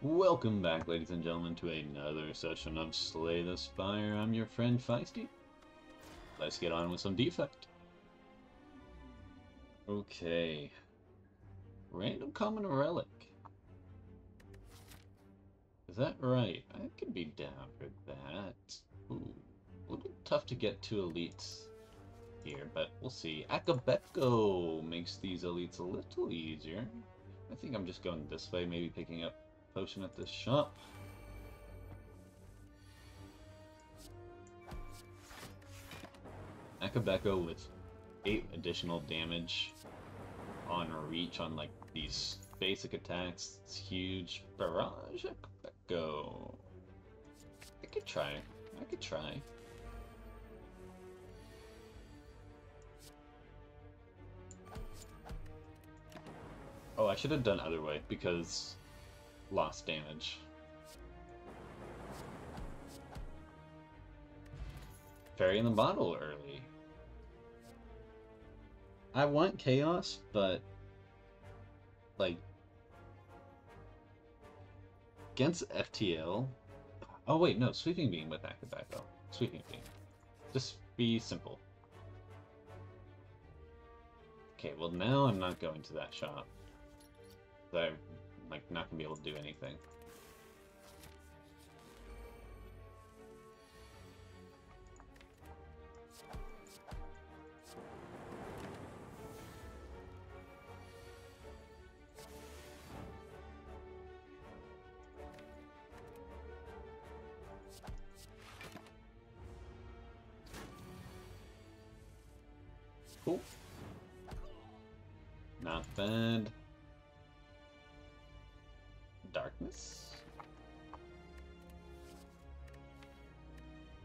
Welcome back, ladies and gentlemen, to another session of Slay the Spire. I'm your friend Feisty. Let's get on with some defect. Okay. Random common relic. Is that right? I could be down for that. Ooh, a little tough to get two elites here, but we'll see. Akabeko makes these elites a little easier. I think I'm just going this way, maybe picking up potion at this shop. Akabeko with 8 additional damage on reach on like these basic attacks. It's huge. Barrage Akabeko. I could try. I could try. Oh, I should have done other way because lost damage. Fairy in the bottle early. I want chaos, but like against FTL. Oh wait, no, sweeping beam with Akabeko. Sweeping beam. Just be simple. Okay, well now I'm not going to that shop. I'm like not gonna be able to do anything. Cool. Not bad.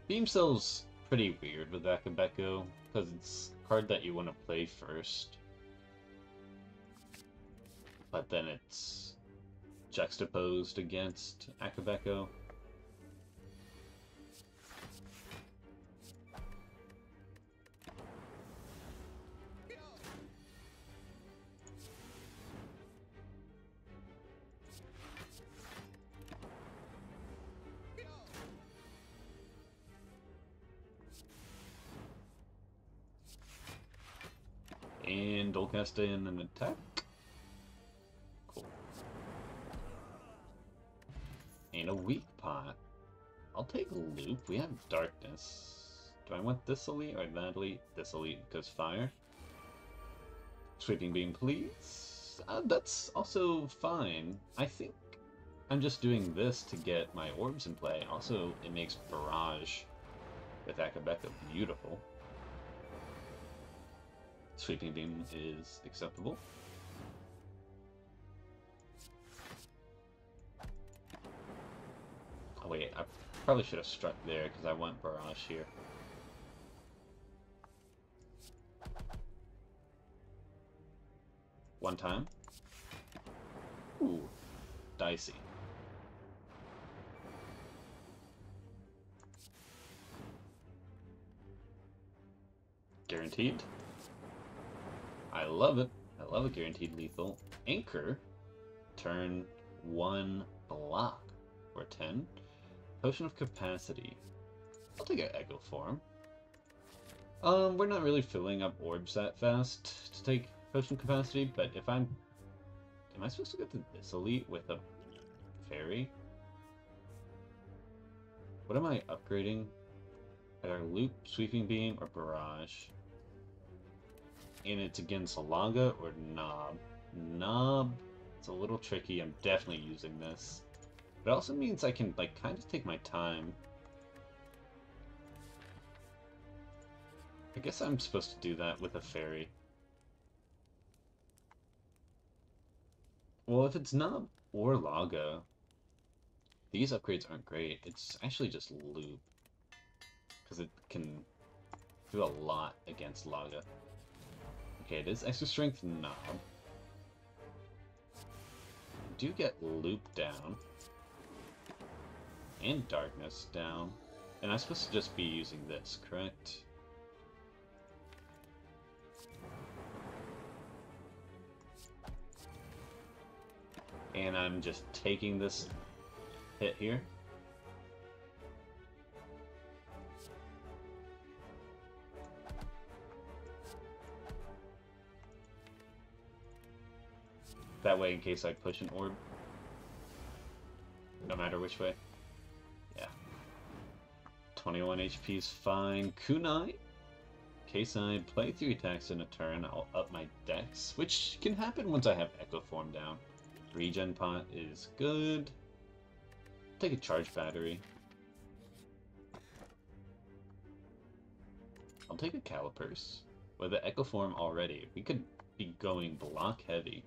Beam Cell's pretty weird with Akabeko, because it's a card that you want to play first. But then it's juxtaposed against Akabeko. And in an attack. Cool. And a weak pot. I'll take Loop. We have Darkness. Do I want this elite or that elite? This elite because fire. Sweeping Beam, please. Uh, that's also fine. I think I'm just doing this to get my orbs in play. Also, it makes Barrage with Akabeko beautiful. Sweeping Beam is acceptable. Oh wait, I probably should have struck there because I want Barrage here. One time. Ooh, dicey. Guaranteed. I love it. I love a guaranteed lethal. Anchor. Turn one block. Or 10. Potion of capacity. I'll take an Echo Form. Um, we're not really filling up orbs that fast to take potion capacity, but if I'm... Am I supposed to get to this elite with a fairy? What am I upgrading? Either Loop, Sweeping Beam, or Barrage and it's against Alaga or Nob. Nob, it's a little tricky. I'm definitely using this. It also means I can, like, kind of take my time. I guess I'm supposed to do that with a fairy. Well, if it's Nob or Laga, these upgrades aren't great. It's actually just Loop. Because it can do a lot against Laga. Okay, it is extra strength Nob. Do get loop down. And darkness down. And I'm supposed to just be using this, correct? And I'm just taking this hit here. That way, in case I push an orb, no matter which way. Yeah. 21 HP is fine. Kunai, case I play three attacks in a turn, I'll up my dex, which can happen once I have Echo Form down. Regen pot is good. Take a charge battery. I'll take a calipers. With the Echo Form already, we could be going block heavy.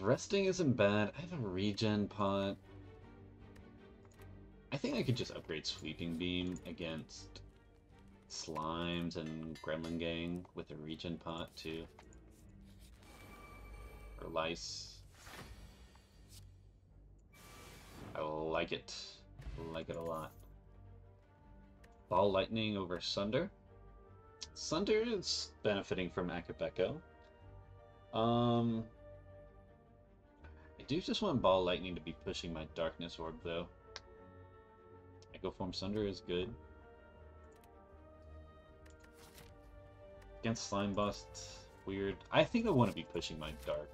Resting isn't bad. I have a regen pot. I think I could just upgrade Sweeping Beam against Slimes and Gremlin Gang with a regen pot too. Or Lice. I like it. like it a lot. Ball Lightning over Sunder. Sunder is benefiting from Akabeko. Um, do just want Ball Lightning to be pushing my Darkness Orb, though. Echo Form Sunder is good. Against Slime Boss, weird. I think I want to be pushing my Dark.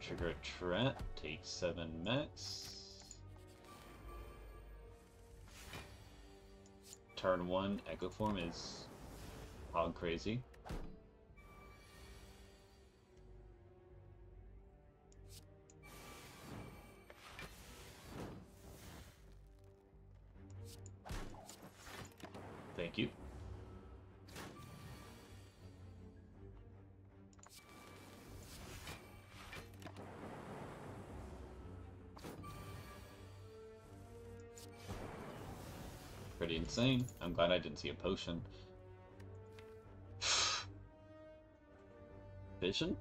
Trigger a Trap, take 7 max. Turn 1, Echo Form is hog crazy. Insane. I'm glad I didn't see a potion. Vision?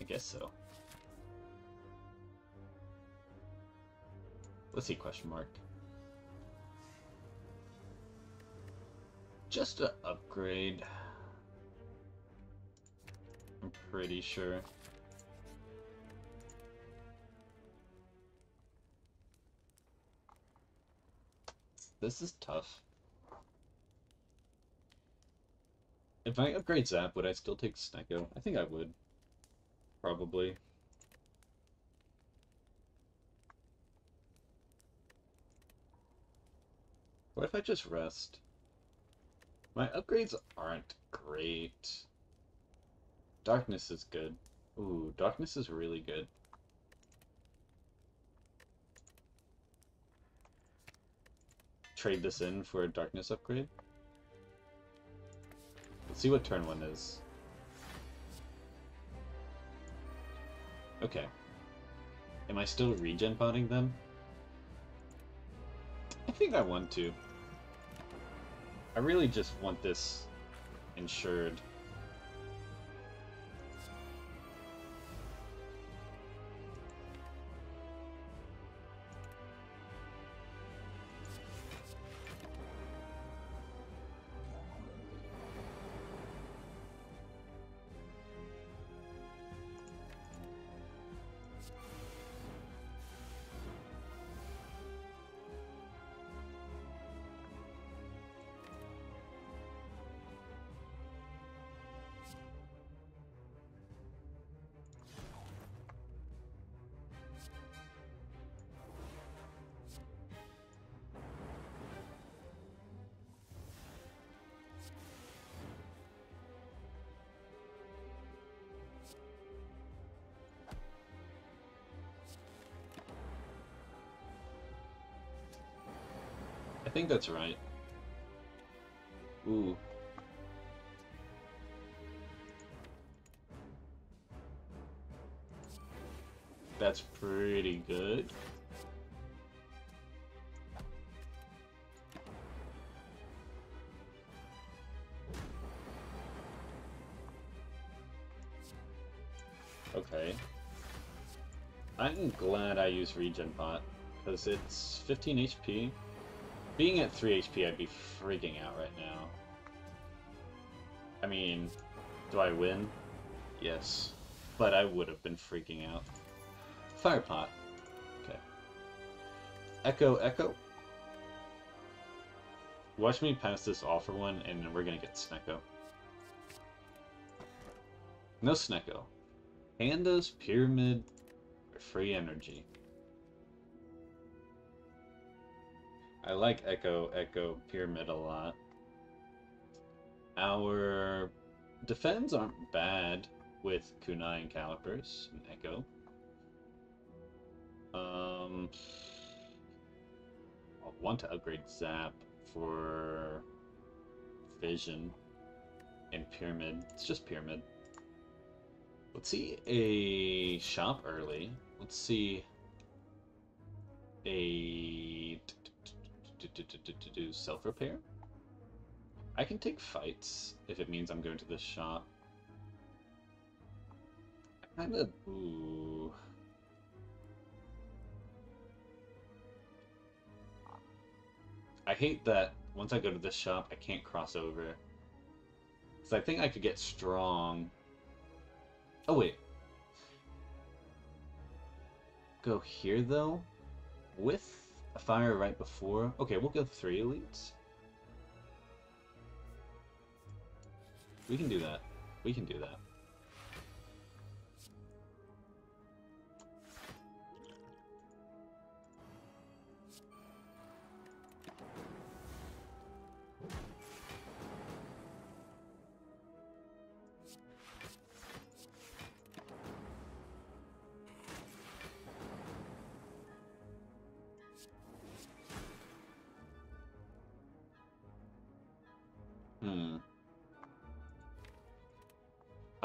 I guess so. Let's see question mark. just an upgrade. I'm pretty sure. This is tough. If I upgrade Zap, would I still take Snecko? I think I would. Probably. What if I just rest? My upgrades aren't great. Darkness is good. Ooh, darkness is really good. Trade this in for a darkness upgrade. Let's see what turn one is. Okay. Am I still regen potting them? I think I want to. I really just want this insured. Think that's right. Ooh. That's pretty good. Okay. I'm glad I used Regen Pot, because it's 15 HP. Being at 3 HP, I'd be freaking out right now. I mean, do I win? Yes. But I would have been freaking out. Firepot. Okay. Echo, Echo. Watch me pass this offer one, and we're gonna get Snecko. No Snecko. Pandora's, Pyramid, Free Energy. I like Echo, Echo, Pyramid a lot. Our defends aren't bad with Kunai and Calipers and Echo. Um, I want to upgrade Zap for Vision and Pyramid. It's just Pyramid. Let's see a shop early. Let's see a self repair. I can take fights if it means I'm going to the shop. I kind of. Ooh. I hate that once I go to this shop, I can't cross over. Because I think I could get strong. Oh, wait. Go here, though? With a fire right before? Okay, we'll go three elites. We can do that. We can do that.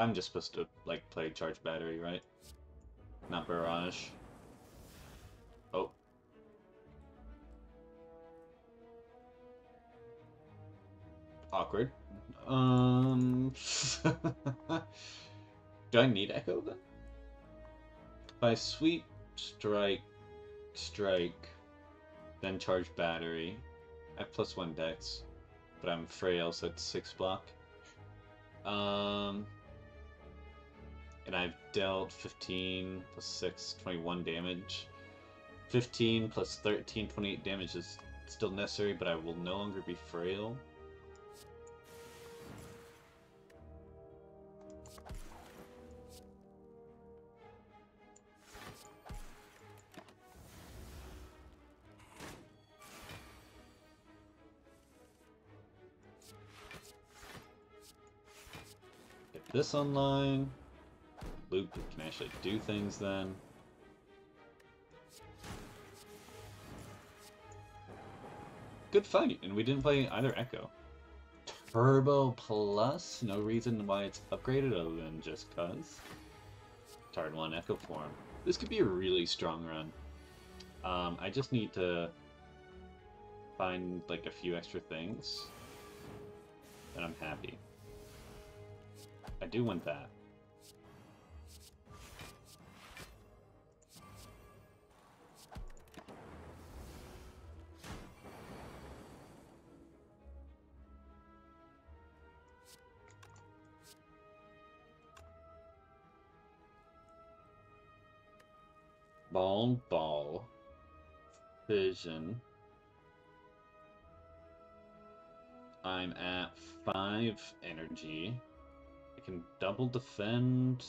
I'm just supposed to, like, play Charge Battery, right? Not Barrage. Oh. Awkward. Um... Do I need Echo, then? I sweep, strike, strike, then charge battery, I have plus one dex, but I'm frail, so it's six block. Um, and I've dealt 15 plus 6, 21 damage. 15 plus 13, 28 damage is still necessary, but I will no longer be frail. Get this online loop can actually do things then. Good fight, and we didn't play either Echo. Turbo Plus, no reason why it's upgraded other than just cuz. Tard 1 Echo Form. This could be a really strong run. Um, I just need to find like a few extra things, and I'm happy. I do want that. Ball, ball. Vision. I'm at 5 energy. I can double defend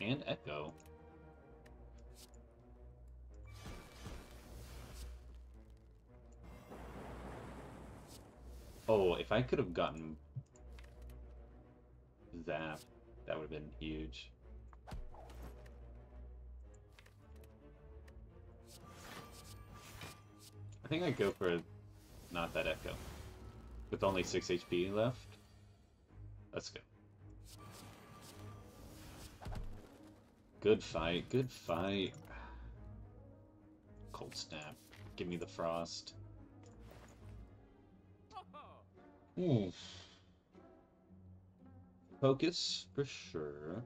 and echo. Oh, if I could have gotten Zap, that would have been huge. Think I go for not that echo. With only 6 HP left. Let's go. Good fight, good fight. Cold snap. Give me the frost. Hmm. Focus, for sure.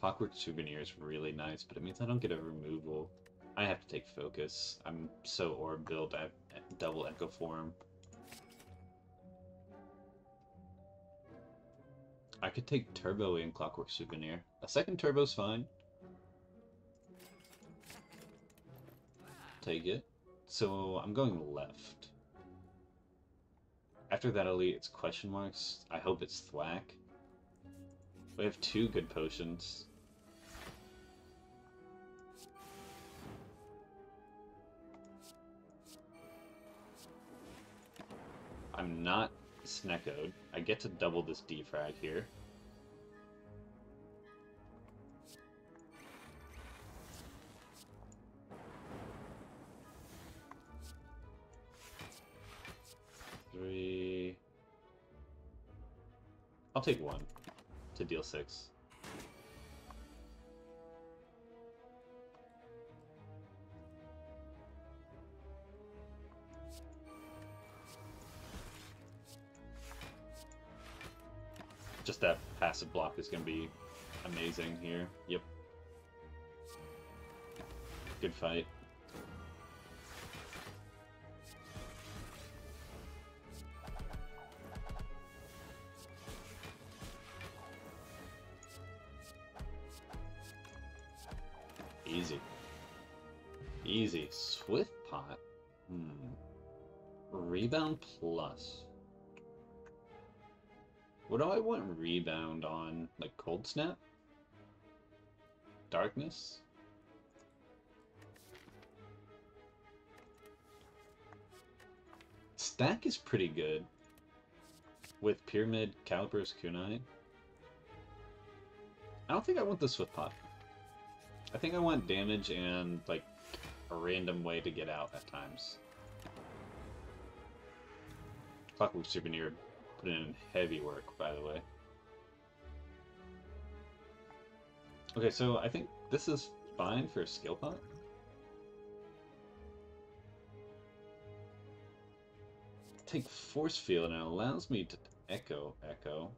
Clockwork Souvenir is really nice, but it means I don't get a removal. I have to take focus. I'm so orb build, I have double echo form. I could take Turbo and Clockwork Souvenir. A second Turbo's fine. Take it. So I'm going left. After that elite, it's question marks. I hope it's Thwack. We have two good potions. I'm not Sneckoed. I get to double this defrag here. Three... I'll take one to deal six. That block is going to be amazing here. Yep. Good fight. Easy. Easy. Swift pot. Hmm. Rebound plus. What do I want rebound on? Like cold snap? Darkness? Stack is pretty good. With Pyramid, Calipers, Kunai. I don't think I want the Swift Pot. I think I want damage and, like, a random way to get out at times. Clockwork Souvenir Put in heavy work, by the way. Okay, so I think this is fine for a skill pot. Take force field and it allows me to echo echo.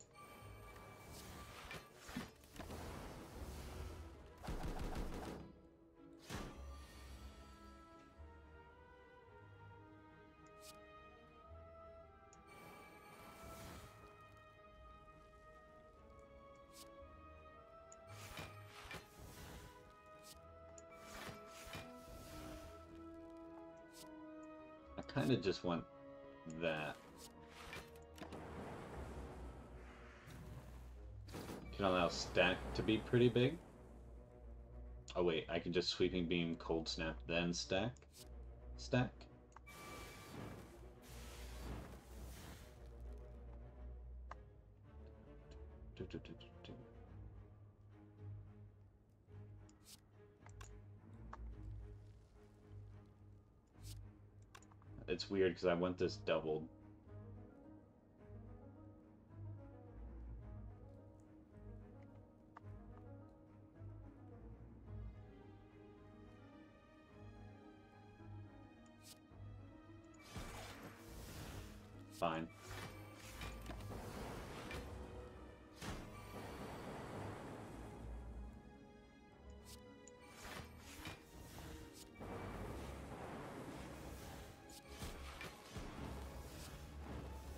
Just want that. Can allow stack to be pretty big. Oh wait, I can just sweeping beam, cold snap, then stack. Stack. Weird because I want this doubled.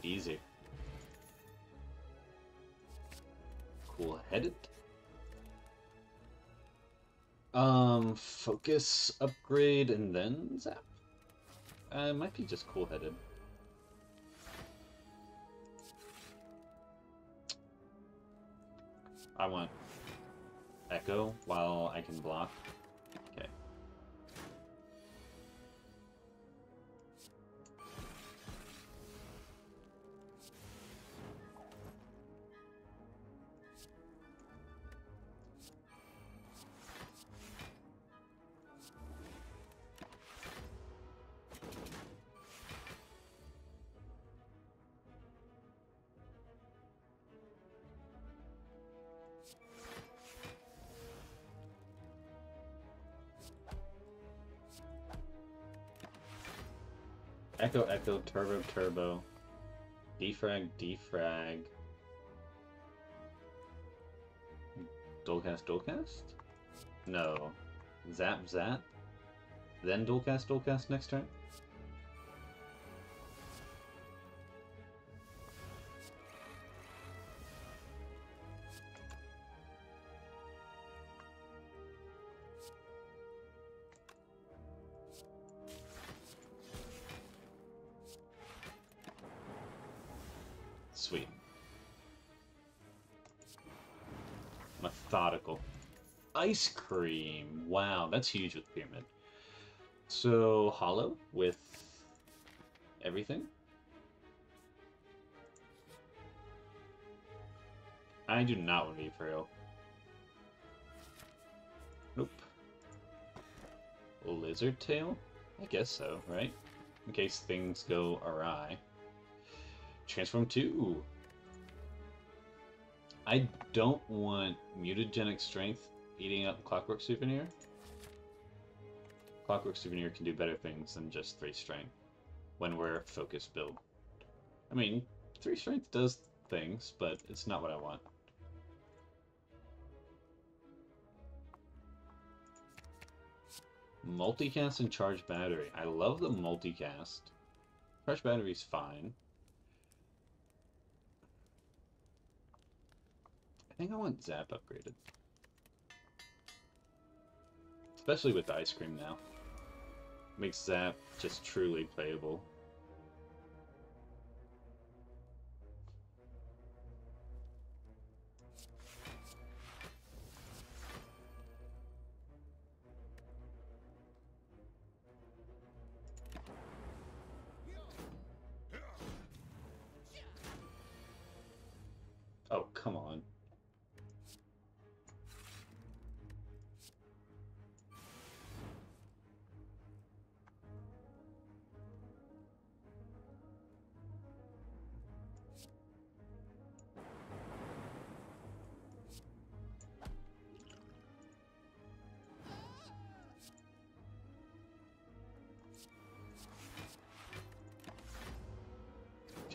Easy. Cool-headed. Um, focus, upgrade, and then zap? Uh, it might be just cool-headed. I want Echo while I can block. Echo, turbo, turbo. Defrag, defrag. Dualcast, dualcast? No. Zap, zap? Then dualcast, dualcast next turn? Ice cream. Wow, that's huge with Pyramid. So, hollow with everything? I do not want to be frail. Nope. Lizard tail? I guess so, right? In case things go awry. Transform 2. I don't want mutagenic strength eating up Clockwork Souvenir. Clockwork Souvenir can do better things than just 3 strength when we're focus build. I mean, 3 strength does things, but it's not what I want. Multicast and charge battery. I love the multicast. Charge battery's fine. I think I want Zap upgraded. Especially with Ice Cream now. Makes Zap just truly playable.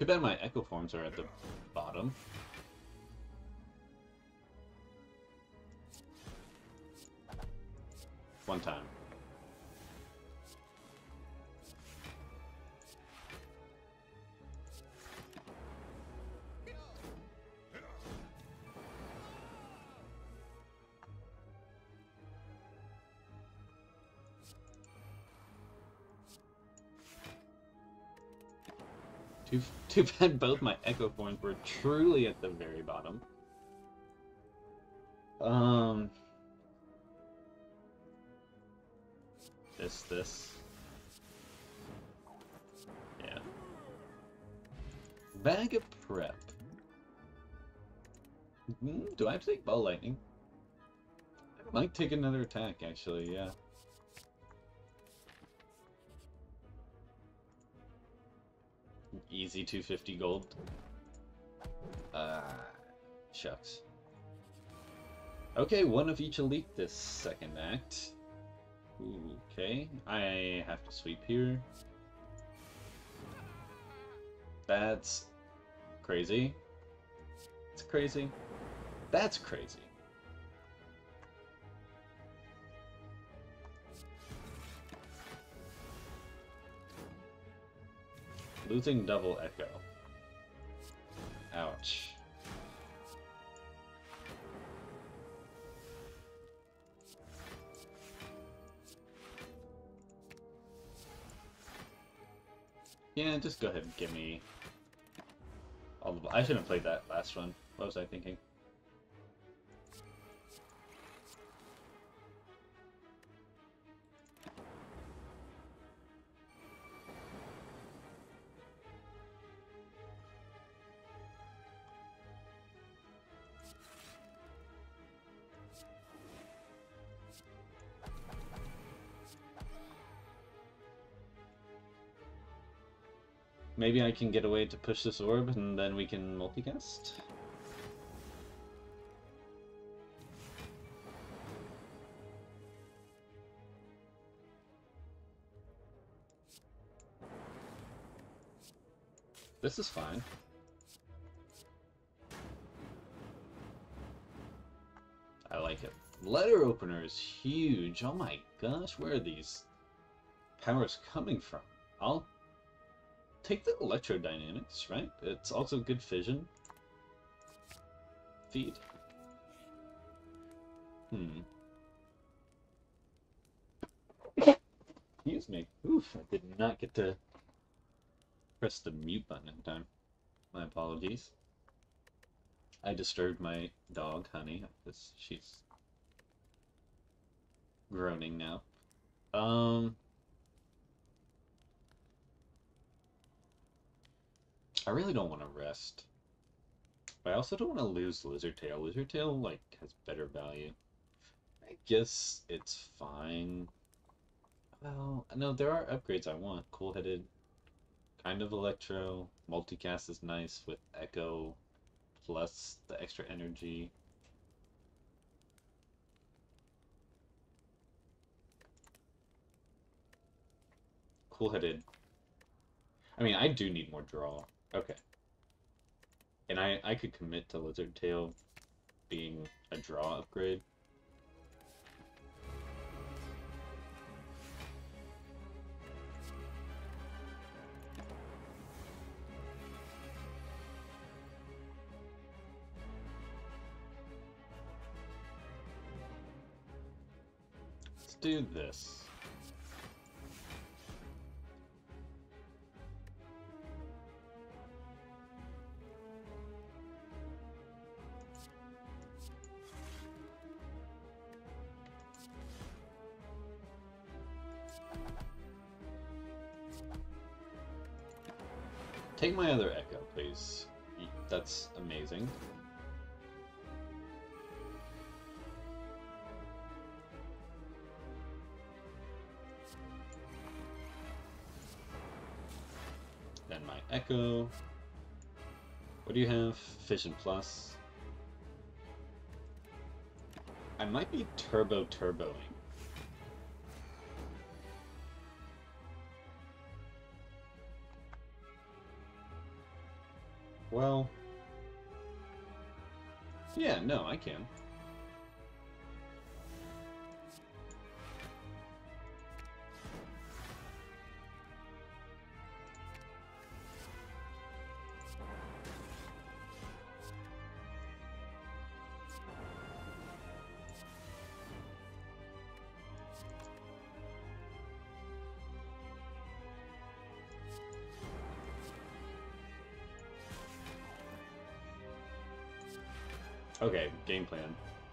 Bad my echo forms are at the bottom. One time. Too, bad both my echo forms were truly at the very bottom. Um... This, this. Yeah. Bag of prep. Mm, do I have to take ball lightning? I might take another attack, actually, yeah. Easy 250 gold. Ah, shucks. Okay, one of each elite this second act. Okay, I have to sweep here. That's crazy. It's crazy. That's crazy. Losing double echo. Ouch. Yeah, just go ahead and give me all the... I shouldn't have played that last one. What was I thinking? Maybe I can get away to push this orb and then we can multicast? This is fine. I like it. Letter opener is huge. Oh my gosh, where are these powers coming from? I'll take the electrodynamics, right? It's also good fission. Feed. Hmm. Excuse me. Oof, I did not get to press the mute button in time. My apologies. I disturbed my dog, Honey, because she's groaning now. Um, I really don't want to rest. But I also don't want to lose Lizard Tail. Lizard Tail, like, has better value. I guess it's fine. Well, no, there are upgrades I want. Cool-headed, kind of Electro. Multicast is nice with Echo, plus the extra energy. Cool-headed. I mean, I do need more draw. Okay. And I, I could commit to Lizard Tail being a draw upgrade. Let's do this. My other Echo, please. That's amazing. Then my Echo. What do you have? Fission Plus. I might be turbo Well... Yeah, no, I can.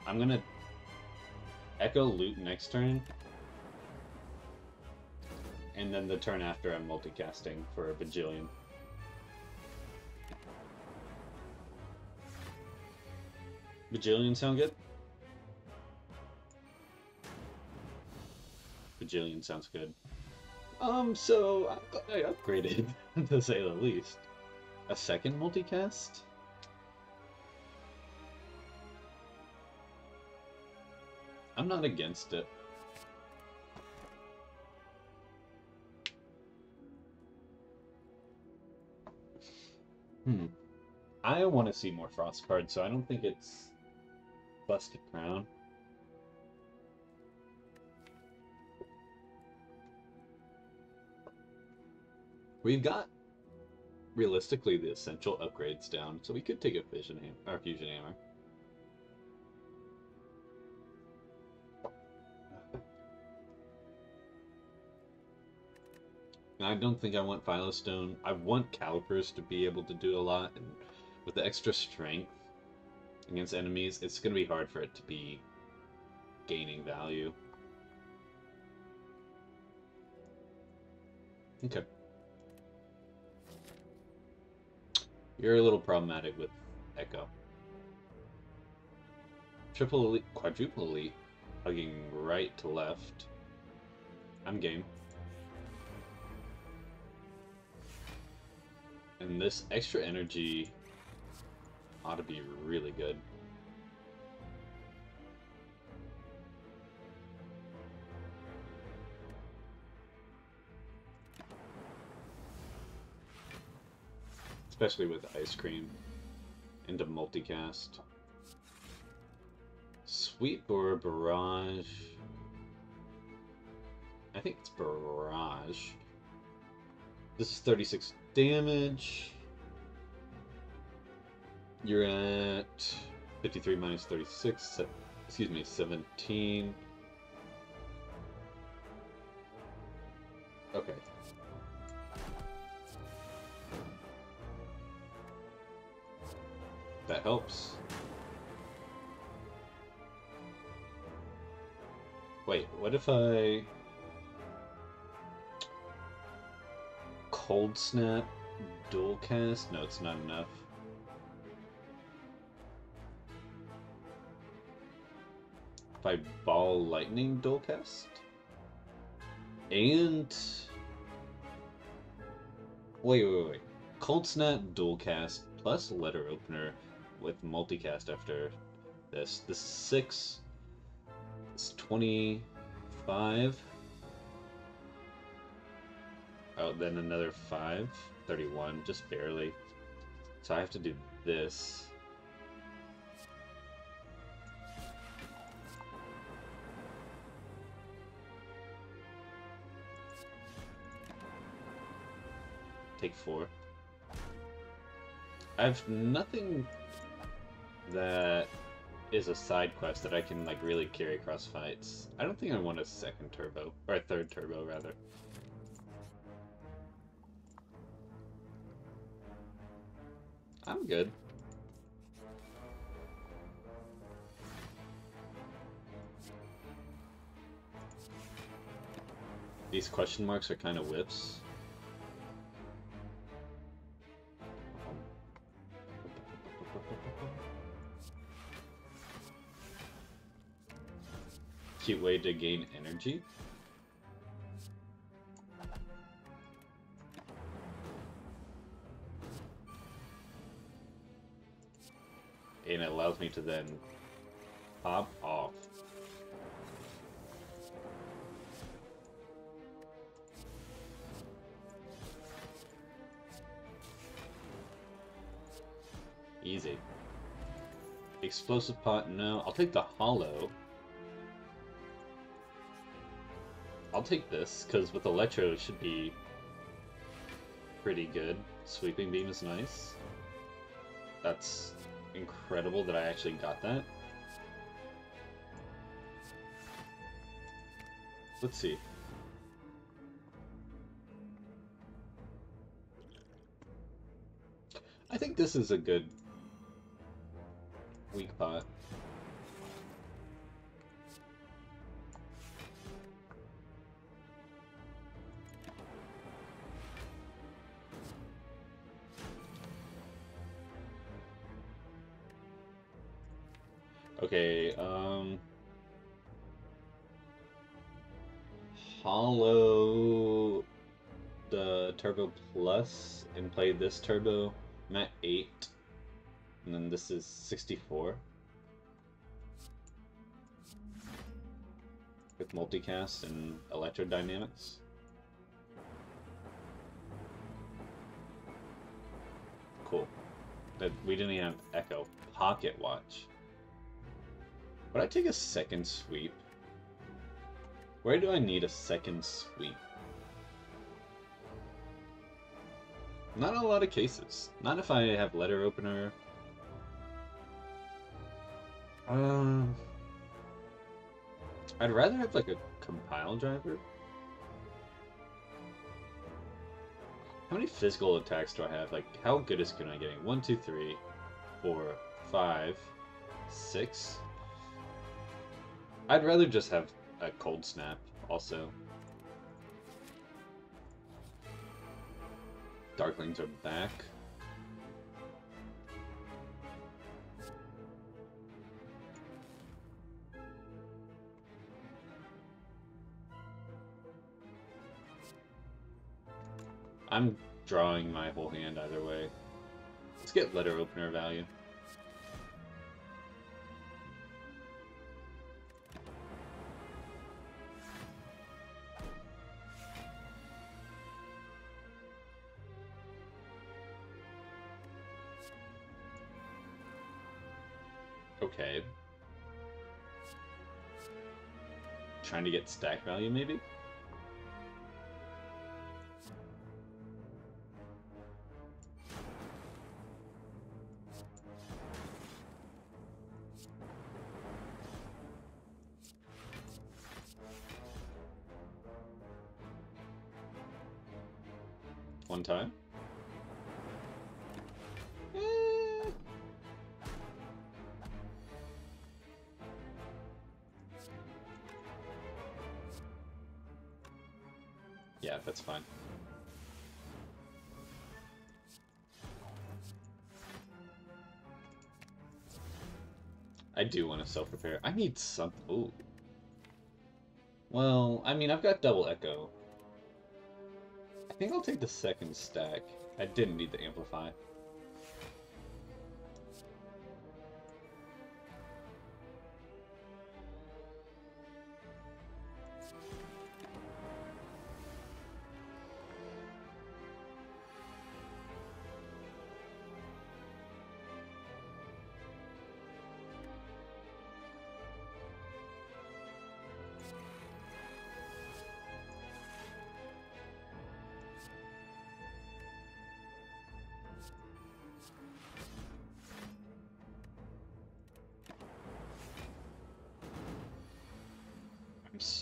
I'm gonna Echo loot next turn. And then the turn after I'm multicasting for a bajillion. Bajillion sound good? Bajillion sounds good. Um, so glad I upgraded, to say the least. A second multicast? I'm not against it. Hmm. I want to see more Frost cards, so I don't think it's Busted Crown. We've got realistically the essential upgrades down, so we could take a Fission Hammer or Fusion Hammer. I don't think I want Philostone. I want Calipers to be able to do a lot, and with the extra strength against enemies, it's going to be hard for it to be gaining value. Okay. You're a little problematic with Echo. Triple elite, quadruple elite, hugging right to left. I'm game. And this extra energy ought to be really good. Especially with ice cream into multicast. Sweet or barrage? I think it's barrage. This is 36 damage. You're at 53 minus 36, excuse me, 17. Okay. That helps. Wait, what if I... Cold Snap, Dual Cast? No, it's not enough. If I Ball Lightning Dual Cast? And... Wait, wait, wait. Cold Snap Dual Cast plus Letter Opener with multicast after this. This is 6 it's 25. Oh, then another 5. 31, just barely. So I have to do this. Take 4. I have nothing that is a side quest that I can like really carry across fights. I don't think I want a second turbo or a third turbo rather. Good. These question marks are kind of whips. cute way to gain energy. Allows me to then pop off. Easy. Explosive pot, no. I'll take the hollow. I'll take this, because with Electro it should be pretty good. Sweeping Beam is nice. That's incredible that I actually got that. Let's see. I think this is a good weak pot. Hollow the Turbo Plus and play this Turbo. I'm at 8. And then this is 64. With multicast and electrodynamics. Cool. That we didn't even have Echo. Pocket Watch. Would I take a second sweep? Where do I need a second sweep? Not a lot of cases. Not if I have letter opener. Um, I'd rather have like a compile driver. How many physical attacks do I have? Like, how good is Kunai getting? One, two, three, four, five, six. I'd rather just have a cold snap, also. Darklings are back. I'm drawing my whole hand either way. Let's get letter opener value. Stack value, maybe? One time? That's fine. I do want to self-repair. I need some... Ooh. Well, I mean, I've got double echo. I think I'll take the second stack. I didn't need the amplify.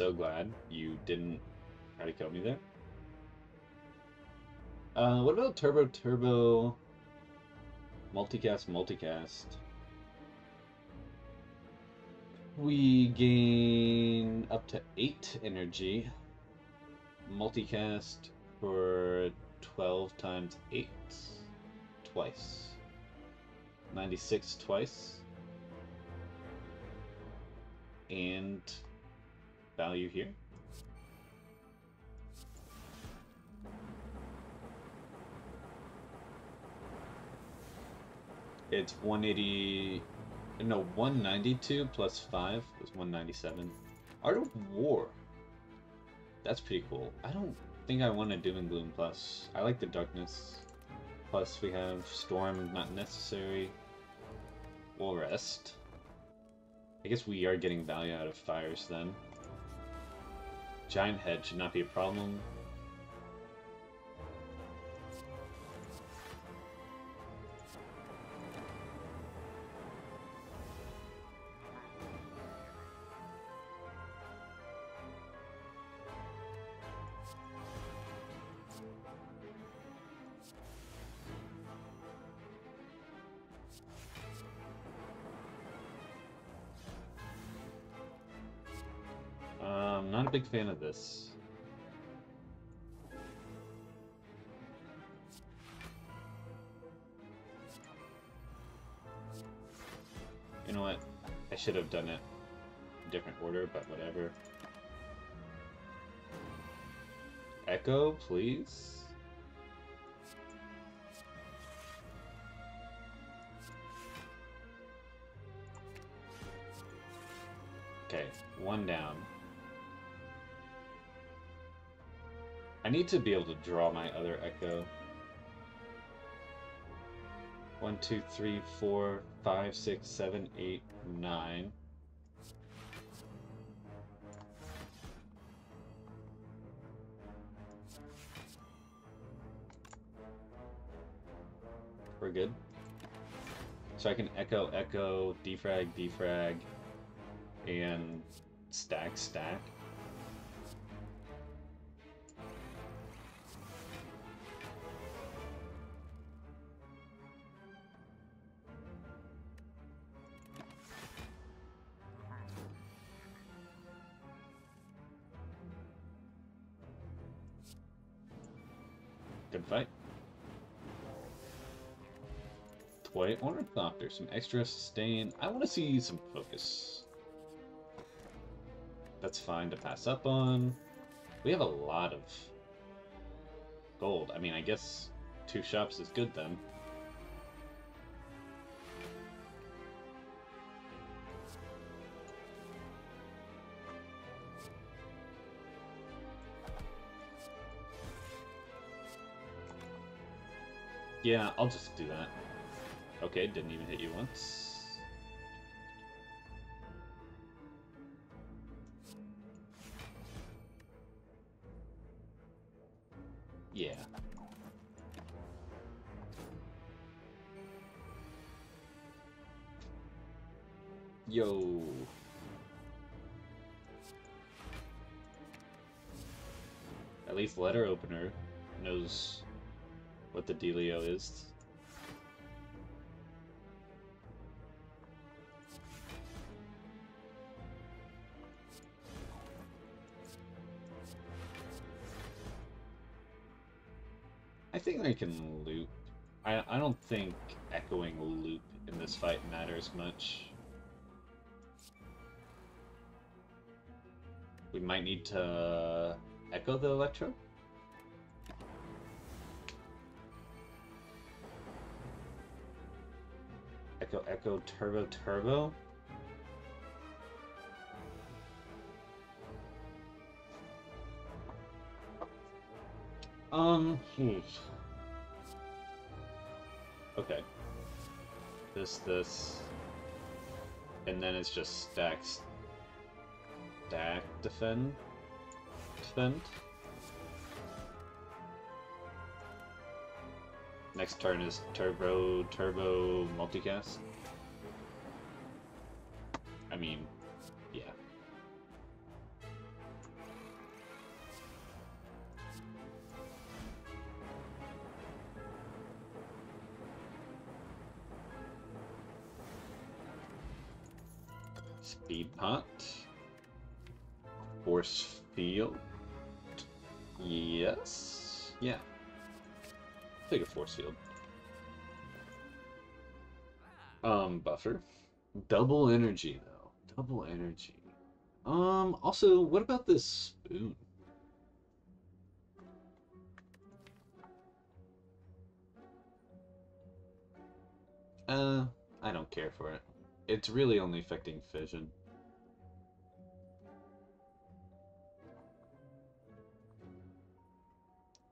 So glad you didn't try to kill me there. Uh, what about Turbo Turbo Multicast Multicast? We gain up to 8 energy. Multicast for 12 times 8 twice. 96 twice. And value here. It's 180, no, 192 plus 5 is 197. Art of War. That's pretty cool. I don't think I want a Doom and Gloom plus. I like the Darkness. Plus we have Storm, not necessary. We'll rest. I guess we are getting value out of fires then. Giant head should not be a problem. Fan of this. You know what? I should have done it different order, but whatever. Echo, please? Okay, one down. Need to be able to draw my other echo. One, two, three, four, five, six, seven, eight, nine. We're good. So I can echo, echo, defrag, defrag, and stack, stack. Some extra sustain. I want to see some focus. That's fine to pass up on. We have a lot of gold. I mean, I guess two shops is good then. Yeah, I'll just do that. Okay, didn't even hit you once. Yeah. Yo. At least letter opener knows what the dealio is. I can loop. I, I don't think echoing loop in this fight matters much. We might need to echo the electro. Echo Echo Turbo Turbo. Um, hmm. Okay. This, this. And then it's just stacks. Stack, defend. Defend. Next turn is turbo, turbo, multicast. Speed pot. Force field. Yes. Yeah. Take a force field. Um, buffer. Double energy though. Double energy. Um, also, what about this spoon? Uh, I don't care for it. It's really only affecting fission.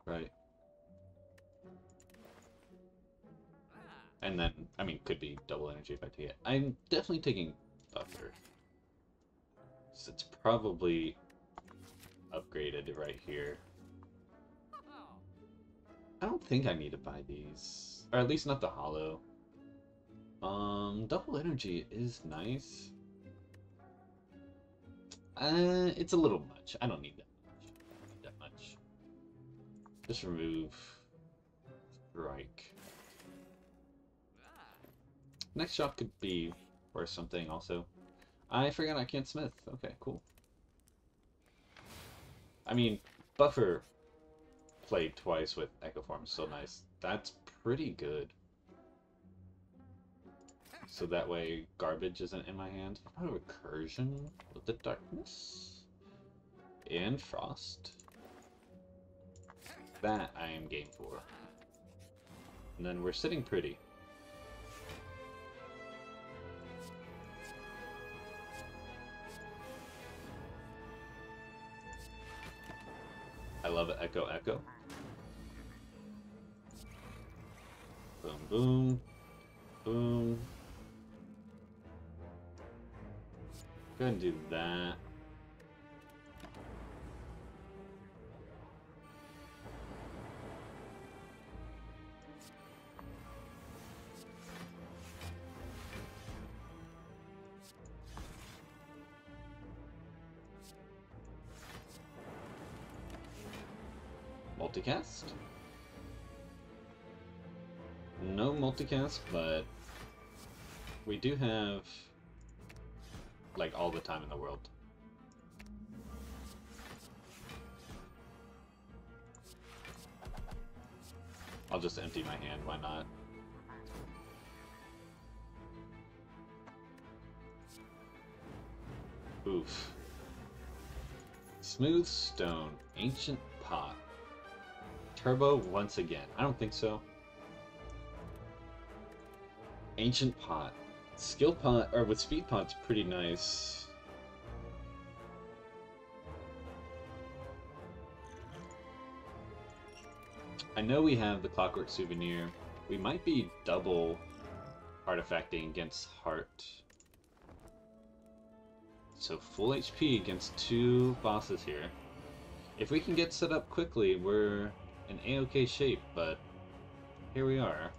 Right. And then, I mean, could be double energy if I take it. I'm definitely taking buffer. So it's probably upgraded right here. I don't think I need to buy these. Or at least not the hollow. Um, double energy is nice. Uh, it's a little much. I don't need that much. Need that much. Just remove strike. Next shot could be worth something also. I forgot I can't smith. Okay, cool. I mean, Buffer played twice with Echo Form, so nice. That's pretty good. So that way garbage isn't in my hand. About recursion with the darkness? And frost. That I am game for. And then we're sitting pretty. I love it. Echo, echo. Boom, boom. Boom. Go and do that. Multicast? No multicast, but we do have like all the time in the world. I'll just empty my hand, why not? Oof. Smooth stone, ancient pot. Turbo once again. I don't think so. Ancient pot. Skill pot, or with speed pot's pretty nice. I know we have the Clockwork Souvenir. We might be double artifacting against Heart. So full HP against two bosses here. If we can get set up quickly, we're in a-okay shape, but here we are.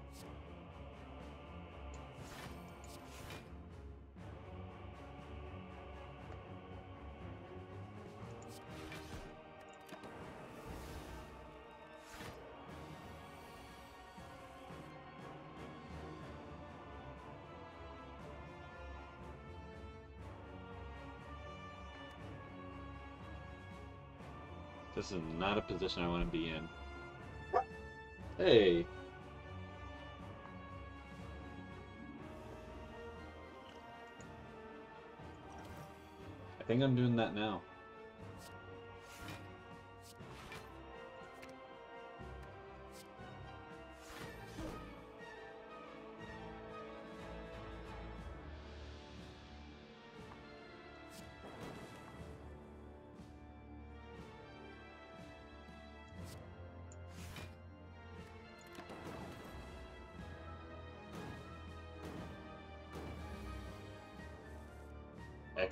This is not a position I want to be in. Hey. I think I'm doing that now.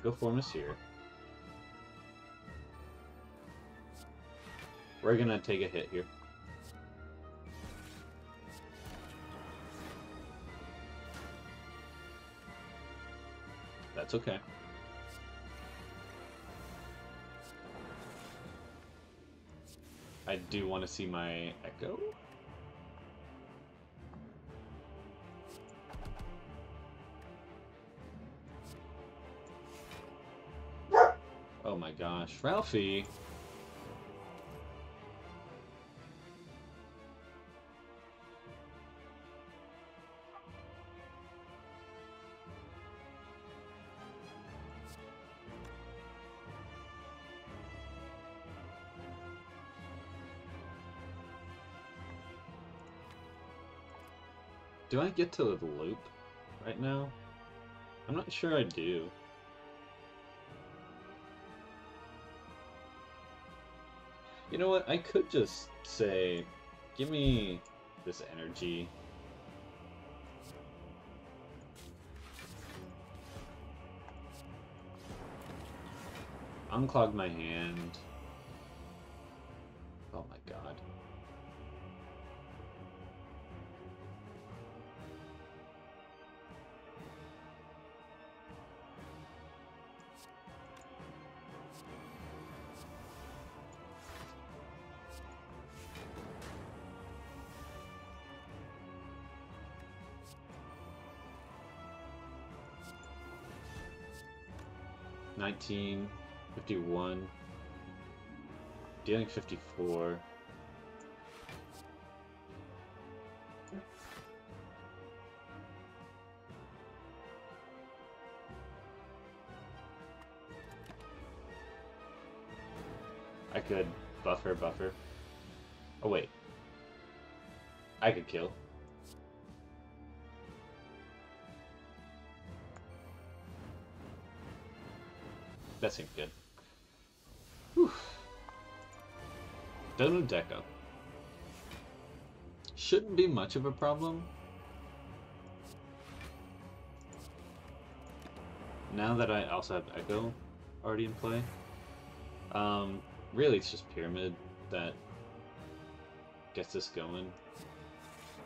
Echo form is here. We're gonna take a hit here. That's okay. I do want to see my Echo. Gosh, Ralphie! Do I get to the loop right now? I'm not sure I do. You know what? I could just say, give me this energy. Unclog my hand. 19, 51, dealing 54. I could buffer, buffer. Oh wait. I could kill. That seems good. Whew. Deca. Shouldn't be much of a problem. Now that I also have Echo already in play. Um, really it's just Pyramid that gets us going.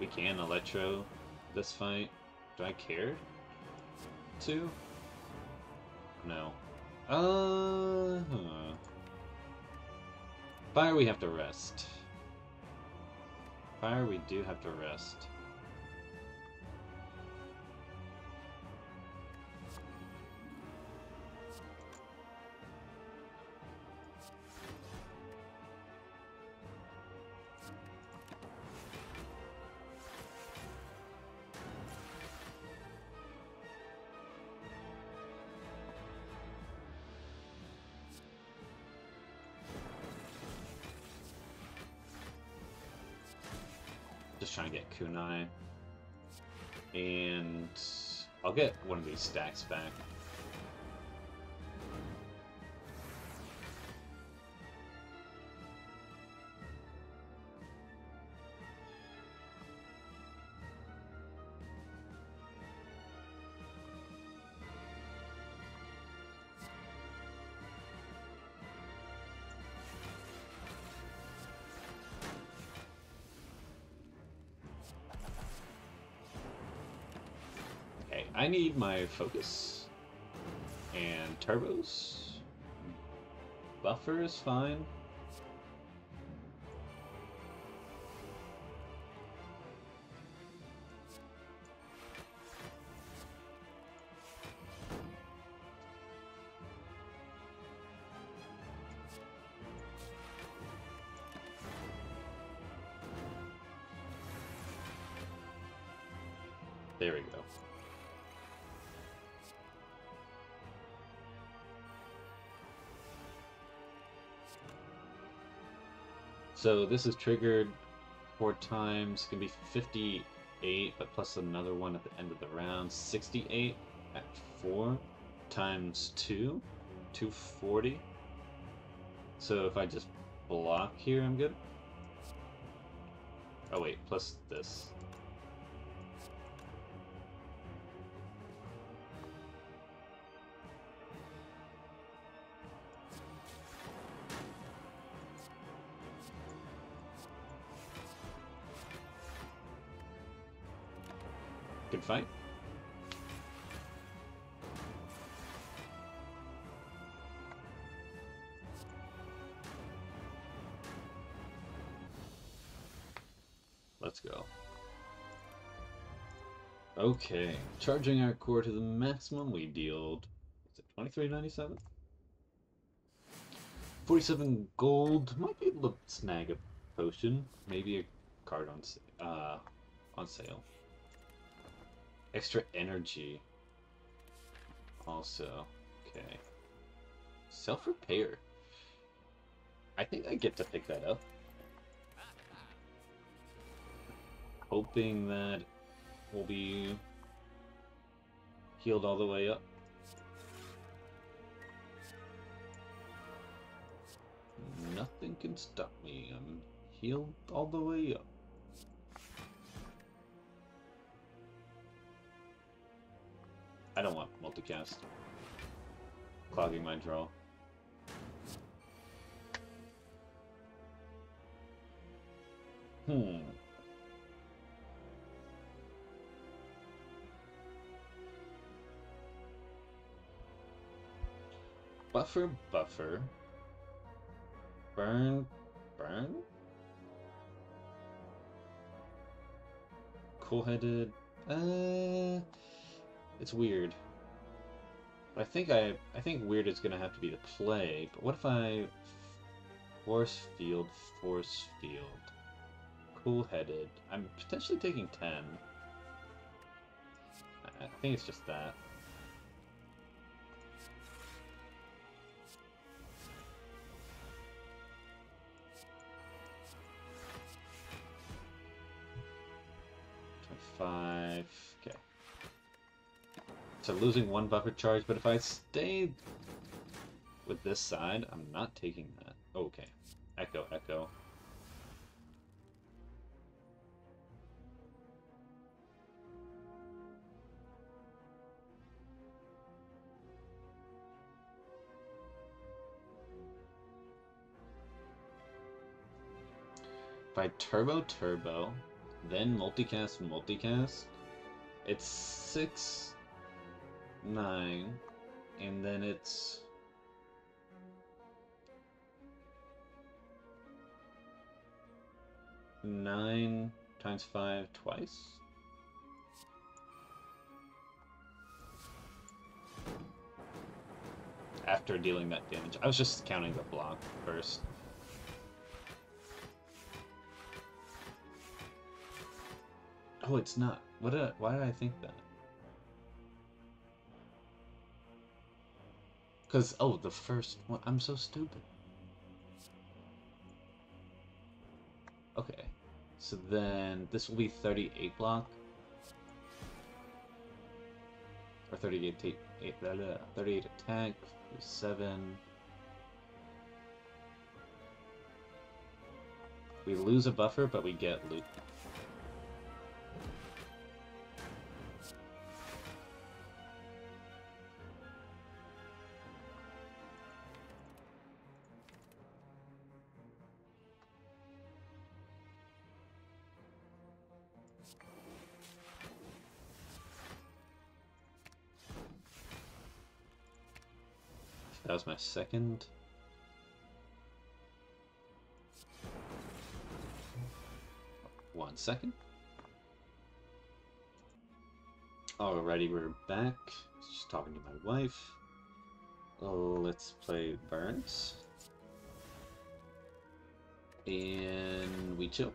We can Electro this fight. Do I care to? No. Uh huh. Fire we have to rest. Fire we do have to rest. Kunai. And I'll get one of these stacks back. I need my focus. And turbos. Buffer is fine. So this is triggered four times. It's gonna be 58, but plus another one at the end of the round. 68 at four times two, 240. So if I just block here, I'm good. Oh wait, plus this. Fight. Let's go. Okay, charging our core to the maximum, we dealt, is it 23.97? 47 gold, might be able to snag a potion, maybe a card on, uh, on sale. Extra energy. Also, okay. Self-repair. I think I get to pick that up. hoping that we'll be healed all the way up. Nothing can stop me. I'm healed all the way up. I don't want multicast. Clogging my draw. Hmm. Buffer, buffer. Burn, burn? Cool-headed. Uh, it's weird. I think I, I think weird is gonna have to be the play. But what if I force field, force field, cool-headed? I'm potentially taking ten. I think it's just that. five. So losing one buffer charge, but if I stay with this side, I'm not taking that. Okay. Echo, echo. If I turbo turbo, then multicast multicast. It's six, nine, and then it's nine times five twice. After dealing that damage. I was just counting the block first. Oh, it's not. What why did I think that? Because, oh, the first one. I'm so stupid. Okay. So then this will be 38 block. Or 38, eight, blah, blah, 38 attack, 7. We lose a buffer, but we get loot. My second. One second. Alrighty, we're back. Just talking to my wife. let's play Burns. And we chill.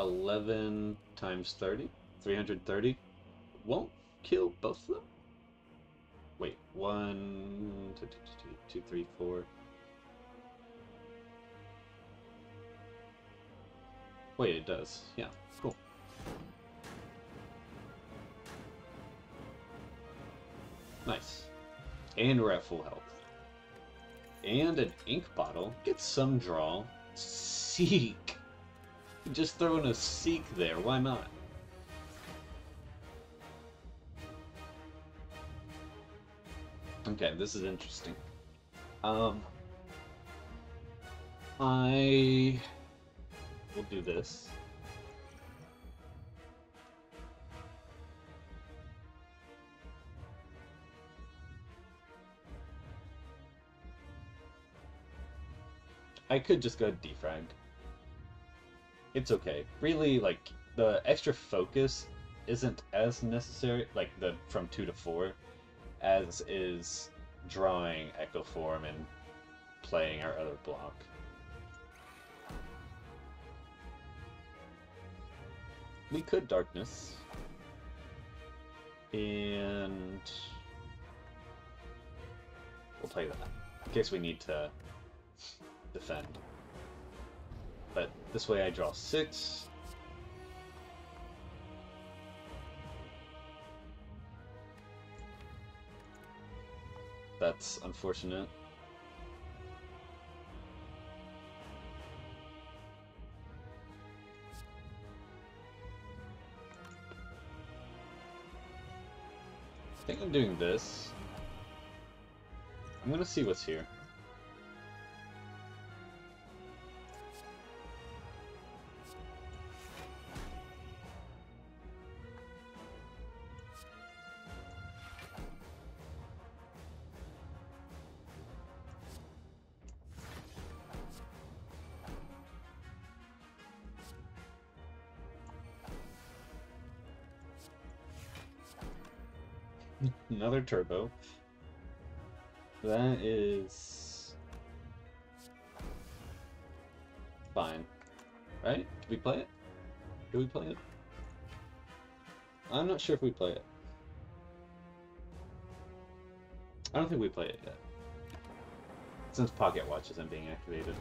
11 times 30, 330. Won't kill both of them? Wait, one, two, two, two, two, three, four. Wait, it does. Yeah, cool. Nice. And we're at full health. And an ink bottle. Get some draw. Seek. Just throwing a seek there, why not? Okay, this is interesting. Um, I will do this. I could just go defrag. It's okay. Really, like, the extra focus isn't as necessary, like the from 2 to 4, as is drawing Echo Form and playing our other block. We could Darkness. And we'll play that in case we need to defend. This way I draw six. That's unfortunate. I think I'm doing this. I'm gonna see what's here. Another turbo. That is fine. Right? Do we play it? Do we play it? I'm not sure if we play it. I don't think we play it yet. Since Pocket Watch isn't being activated.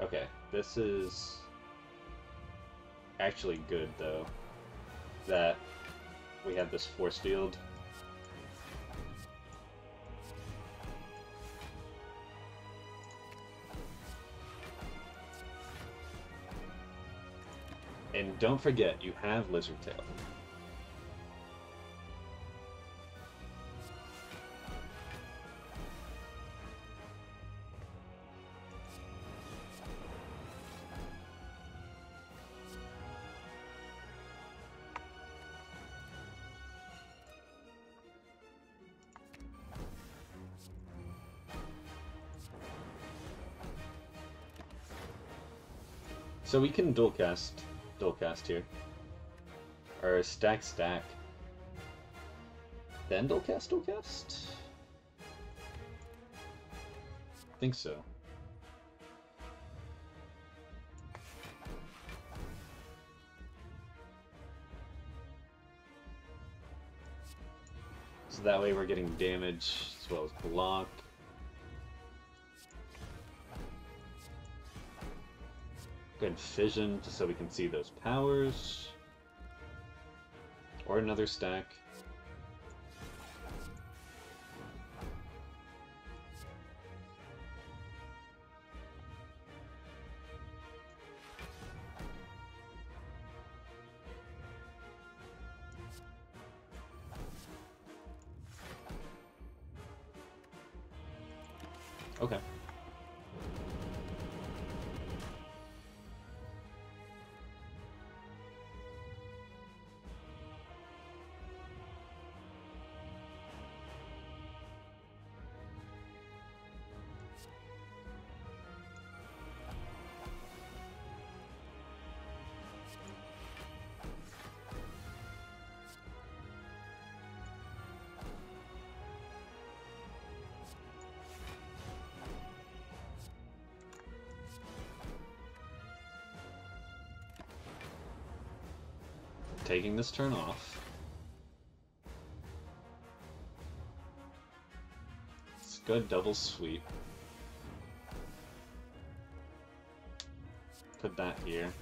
Okay, this is actually good, though, that we have this force field. And don't forget, you have Lizard Tail. So we can dual cast, dual cast here. Or stack stack. Then dual cast, dual cast? I think so. So that way we're getting damage as well as block. Good fission, just so we can see those powers. Or another stack. Okay. Taking this turn off. It's a good double sweep. Put that here.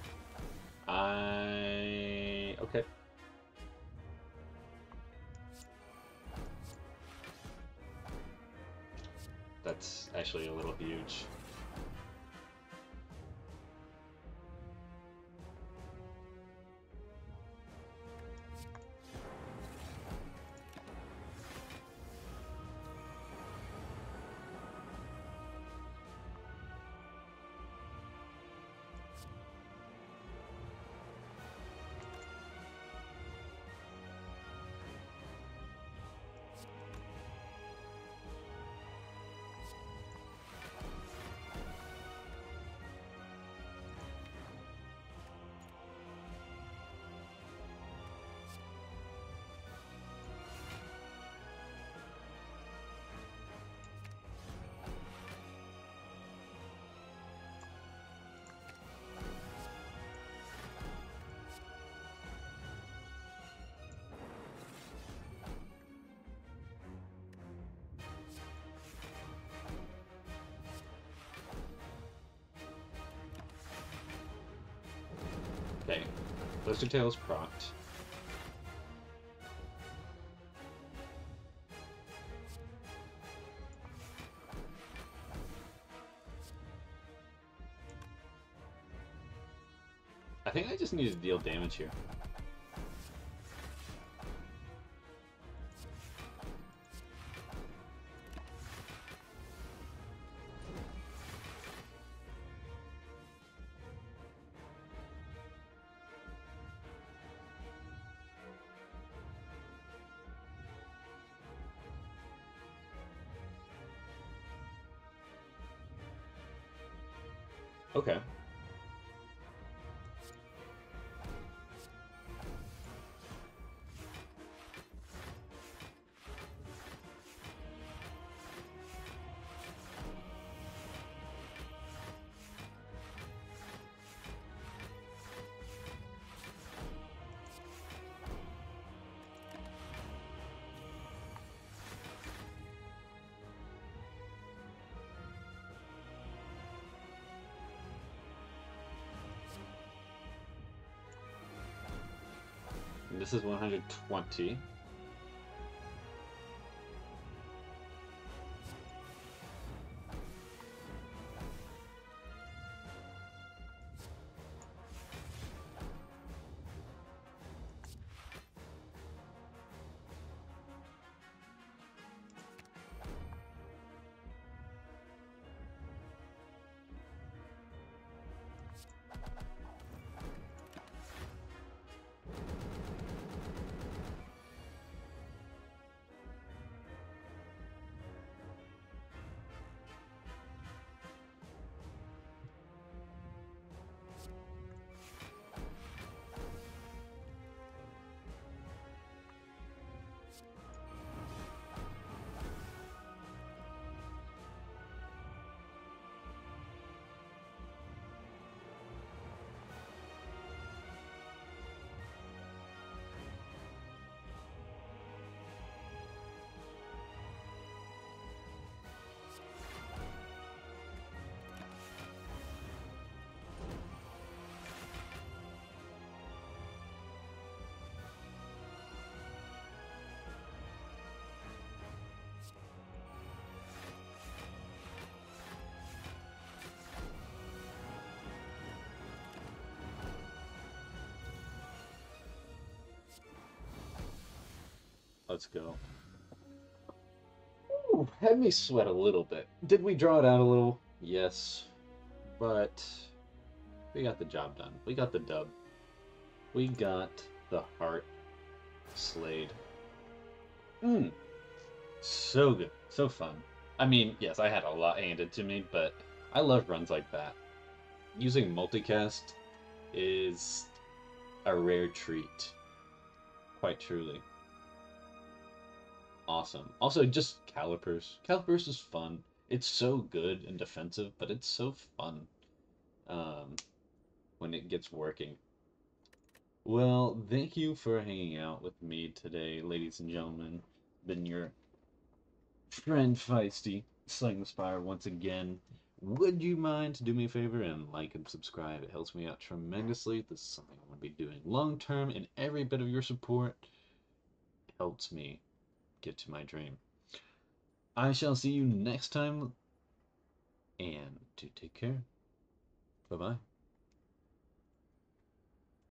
Okay. Blister Tail's procced. I think I just need to deal damage here. Is 120. Let's go. Ooh, had me sweat a little bit. Did we draw it out a little? Yes. But we got the job done. We got the dub. We got the heart slayed. Mmm. So good. So fun. I mean, yes, I had a lot handed to me, but I love runs like that. Using multicast is a rare treat. Quite truly awesome. Also, just calipers. Calipers is fun. It's so good and defensive, but it's so fun um, when it gets working. Well, thank you for hanging out with me today, ladies and gentlemen. Been your friend Feisty, Slaying the Spire once again. Would you mind to do me a favor and like and subscribe? It helps me out tremendously. This is something I want to be doing long term, and every bit of your support helps me get to my dream. I shall see you next time, and to take care. Bye bye.